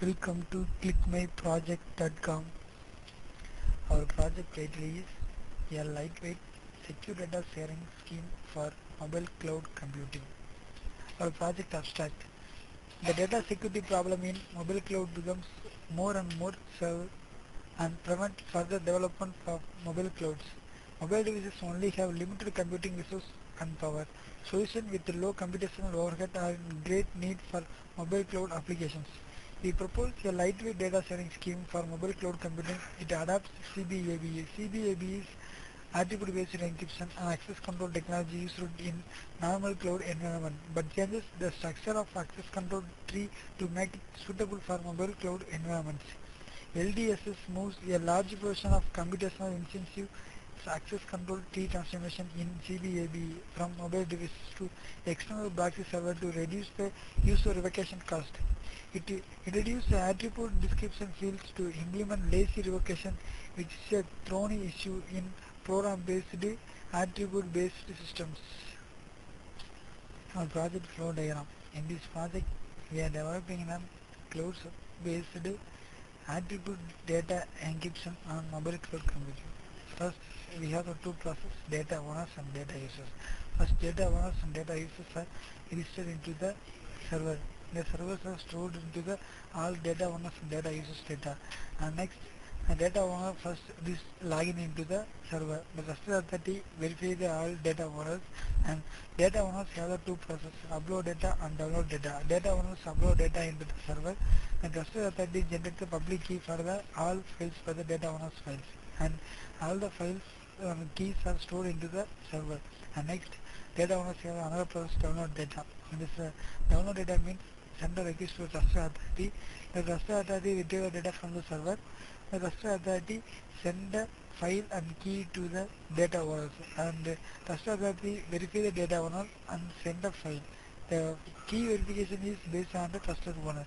Welcome to clickmyproject.com. Our project title is a lightweight secure data sharing scheme for mobile cloud computing. Our project abstract. The data security problem in mobile cloud becomes more and more severe and prevent further development of mobile clouds. Mobile devices only have limited computing resources and power. Solutions with low computational overhead are in great need for mobile cloud applications. We propose a lightweight data sharing scheme for mobile cloud computing. It adopts CP-ABE. CP-ABE is attribute-based encryption and access control technology used in normal cloud environment, but changes the structure of access control tree to make it suitable for mobile cloud environments. LDSS moves a large portion of computational intensive access control tree transformation in CP-ABE from mobile devices to external proxy server to reduce the user revocation cost. It introduced attribute description fields to implement lazy revocation which is a thorny issue in program-based attribute-based systems. Our project flow diagram. In this project, we are developing a cloud-based attribute data encryption on mobile cloud computing. First, we have the two processes, data owners and data users. First, data owners and data users are registered into the server. The servers are stored into the all data owners and data users data. And next, the data owner first this login into the server. The trusted authority verify the all data owners and data owners have the two processes, upload data and download data. Data owners upload data into the server and trusted authority generates the public key for the all files for the data owners files and all the files um, keys are stored into the server. And next data owners have another process download data. And this uh, download data means send a request to trusted authority. The trusted authority retrieve data from the server. The trusted authority send the file and key to the data owners. And uh, trusted authority verify the data owner and send the file the key verification is based on the trusted owner.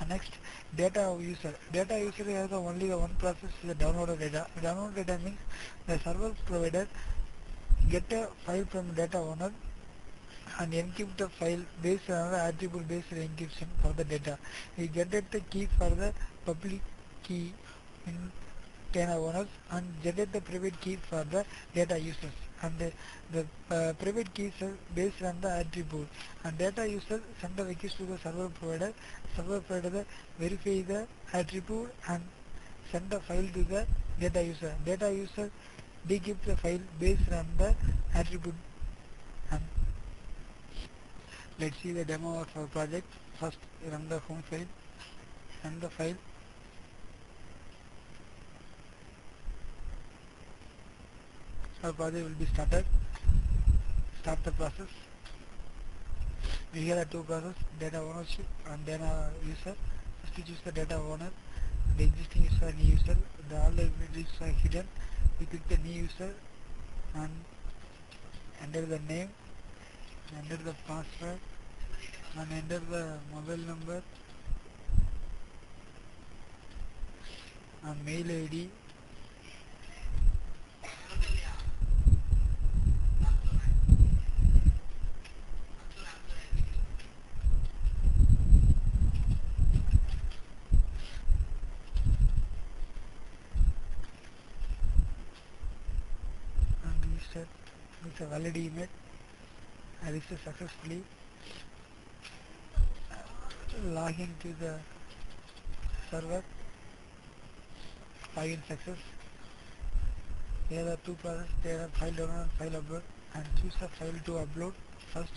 And next, data user. Data user has only one process is the download data. Download data means the server provider get a file from data owner and encrypt the file based on the attribute based encryption for the data. We get the key for the public key in data owners and generate the private key for the data users and the, the uh, private keys are based on the attribute and data user send the request to the server provider server provider verify the attribute and send the file to the data user data user decrypt the file based on the attribute and let's see the demo of our project first run the home file run the file our project will be started. Start the process. We have the two process data ownership and data user. First choose the data owner. The existing user and new user. The all the users are hidden. We click the new user and enter the name enter the password and enter the mobile number and mail id and register with a valid email I register successfully. Log in to the server. Login success. Here are two processes there are file download and file upload. And choose the file to upload first.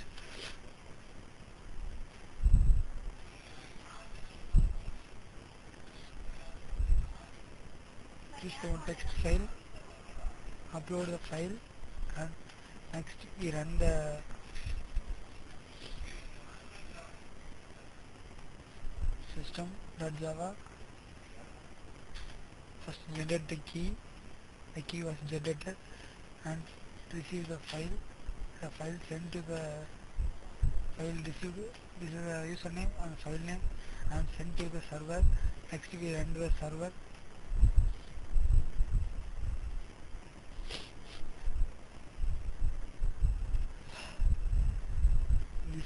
Choose the one text file. Upload the file and next we run the system.java first generate the key. The key was generated and receive the file. The file sent to the file received this is the username and file name and sent to the server. Next we run the server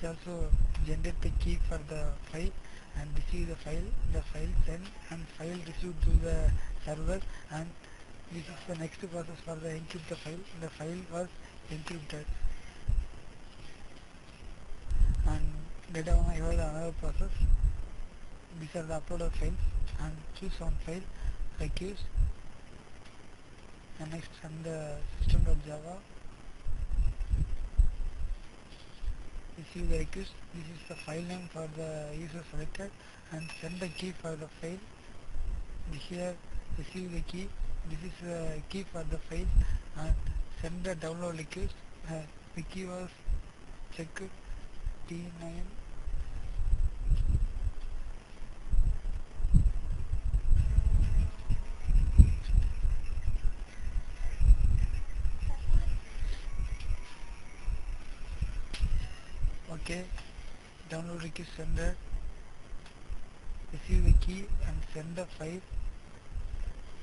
this also generate the key for the file and receive the file, the file sent and file received to the server and this is the next process for the encrypt the file. The file was encrypted and data one I have another process. These are the upload of files and choose one file accused and next send the system.java receive the request this is the file name for the user selected and send the key for the file. Here receive the key. This is the key for the file and send the download request. Uh, the key was check t9 download request sender receive the key and send the file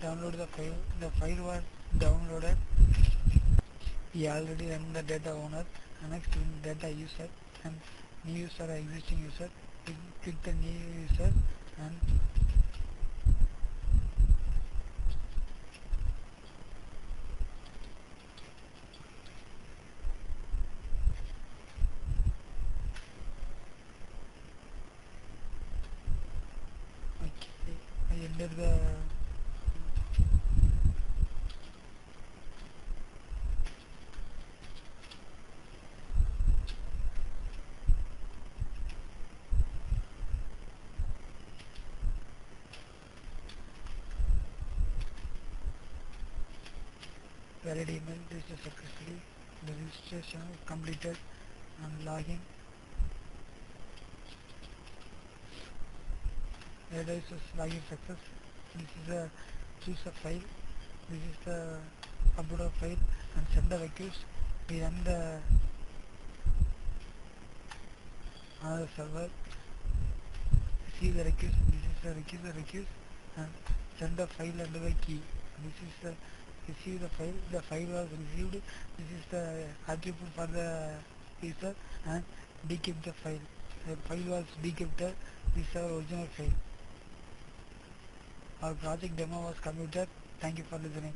download the file the file was downloaded. He already run the data owner next in data user and new user existing user click the new user and Enter the valid email registered successfully the registration is completed and login database is login success this is the choose a file this is the upload a file and send the request we run the another server see the request this is the request the request and send the file under the key this is the receive the file the file was received this is the attribute for the user and decrypt the file the file was decrypted this is our original file our project demo was completed thank you for listening